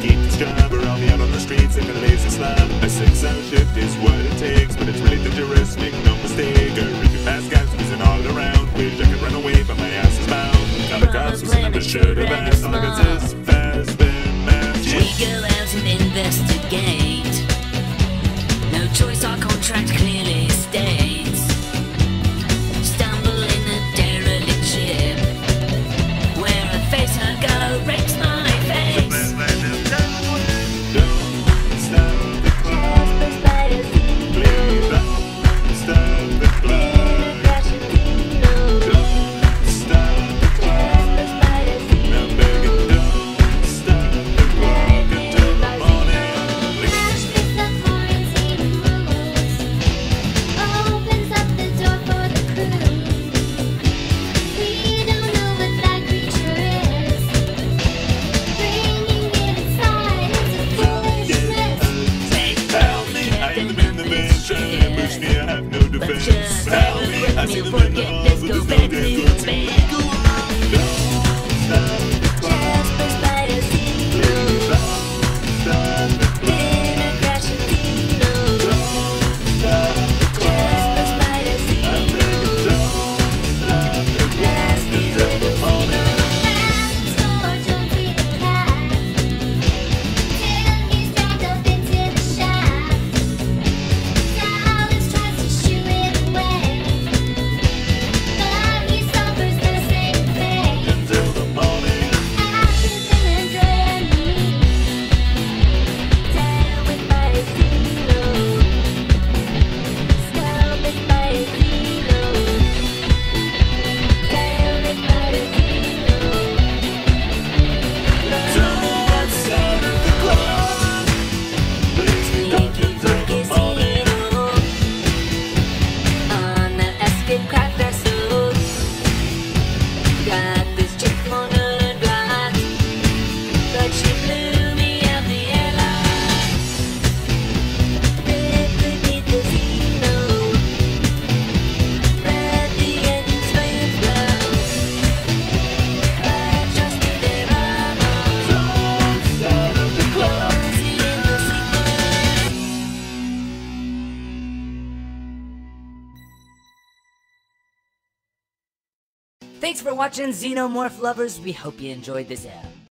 takes to I'll be out on the streets like a lazy slob. A six-hour shift is what it takes, but it's really dangerous, make no mistake. A really fast guys whizzing all around. Wish I could run away, but my ass is bound. Got the cops, listen, I never should have asked. All I got is fast and math. Have no defense. Help me, but there's no damn good to me. Thanks for watching Xenomorph lovers. We hope you enjoyed this app.